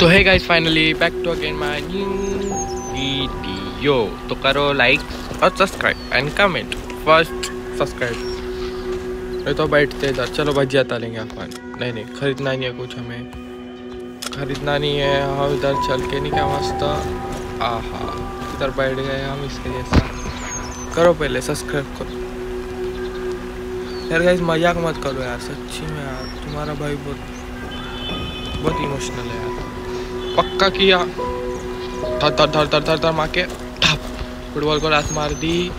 तो है guys finally back to again my new video तो करो लाइक और subscribe and comment first subscribe नहीं तो बैठते इधर। चलो भजिया लेंगे अपन। नहीं नहीं, खरीदना नहीं है कुछ हमें। खरीदना नहीं है। हम इधर चल के नहीं, क्या मस्त। आहा, इधर बैठ गए हम इसके जैसा। करो पहले सब्सक्राइब करो। यार गाइस मज़ाक मत करो यार, सच्ची में यार। तुम्हारा भाई बहुत बहुत इमोशनल है यार। पक्का किया। धर धर धर धर धर धर मार के ठप। फुटबॉल को लात मार दी।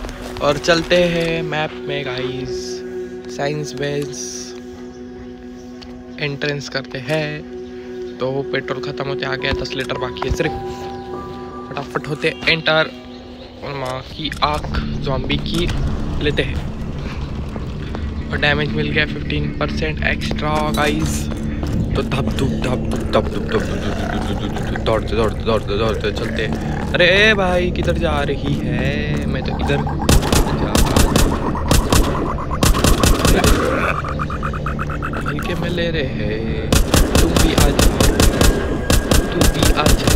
और चलते हैं मैप में गाइस साइंस बेस एंट्रेंस करते हैं। तो पेट्रोल ख़त्म होते आ गया, दस लीटर बाकी है सिर्फ़। फटाफट होते एंटर और माँ की आँख जॉम्बी की लेते हैं। और डैमेज मिल गया फिफ्टीन परसेंट एक्स्ट्रा गाइस तो धप धुप धप धुप धप धुप, धप दौड़ते दौड़ते दौड़ते दौड़ते, चलते। अरे भाई, किधर जा रही है? मैं तो इधर हल्के में ले रहे हैं। तुम भी आ जा। तुम भी आ जा।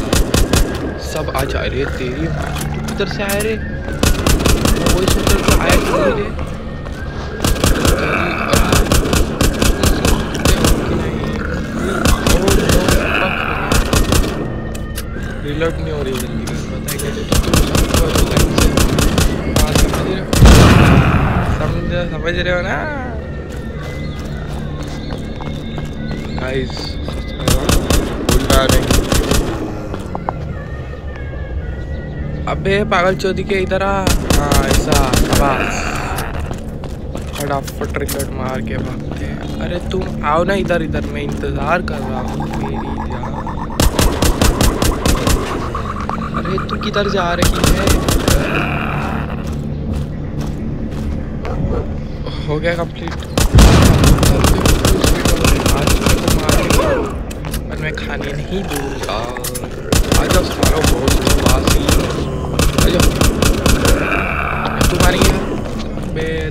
सब आ जा। रहे तेरी किधर से आए रे? वही सोच तो आया रिलोड नहीं हो रही जल्दी कर पता है हाँ? समझ समझ रहे हो ना? अबे, पागल चौधरी के इधर आ। हाँ ऐसा फटाफट रिकॉर्ड मार के भागते हैं। अरे, तुम आओ ना इधर इधर। मैं इंतज़ार कर रहा हूँ। मेरी जान अरे तू किधर जा रही है? हो गया कंप्लीट पर मैं खाने नहीं दूँगा। आ जाओ, सारो बहुत तुम्हारी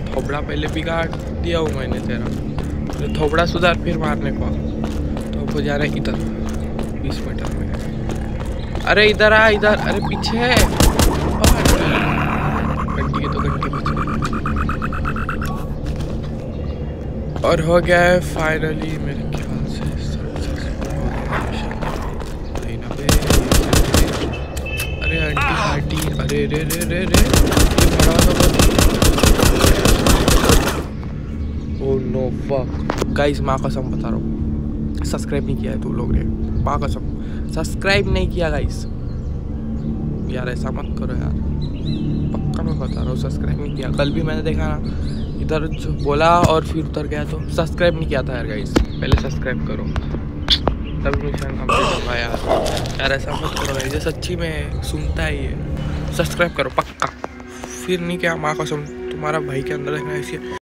थोबड़ा पहले बिगाड़ दिया हूँ मैंने तेरा। तो थोबड़ा सुधार फिर मारने को। तो हो जा रहा है इधर, बीस मीटर में। अरे इधर आ, इधर। अरे पीछे। घंटी तो घंटी बच और हो गया है फाइनली मेरे ख्याल से अरे आंटी आंटी, अरे रे रे रे रे। ओ नो फक गाइस माँ कसम बता रहा हूँ। सब्सक्राइब नहीं किया है तू लोग ने। माँ कसम सब्सक्राइब नहीं किया गाइस यार, ऐसा मत करो यार। पक्का मैं बता रहा हूँ, सब्सक्राइब नहीं किया। कल भी मैंने देखा ना इधर बोला और फिर उतर गया तो सब्सक्राइब नहीं किया था यार गाइस पहले सब्सक्राइब करो। तब मिशन होगा यार। यार, ऐसा मत करो गाइस सच्ची में सुनता है ये सब्सक्राइब करो, पक्का। फिर नहीं क्या, माँ कसम, तुम्हारा भाई के अंदर देखना ऐसी